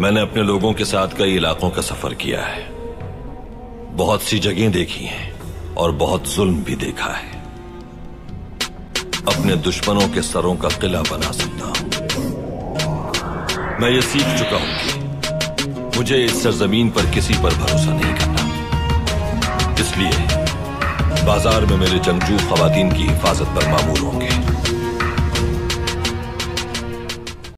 मैंने अपने लोगों के साथ कई इलाकों का सफ़र किया है। बहुत सी जगहें देखी हैं और बहुत जुल्म भी देखा है। अपने दुश्मनों के सरों का किला बना सकता हूँ। मैं ये सीख चुका हूँ कि मुझे इस सरजमीन पर किसी पर भरोसा नहीं करना। इसलिए बाज़ार में मेरे जंगजू खवातीन की हिफाजत पर मामूर होंगे।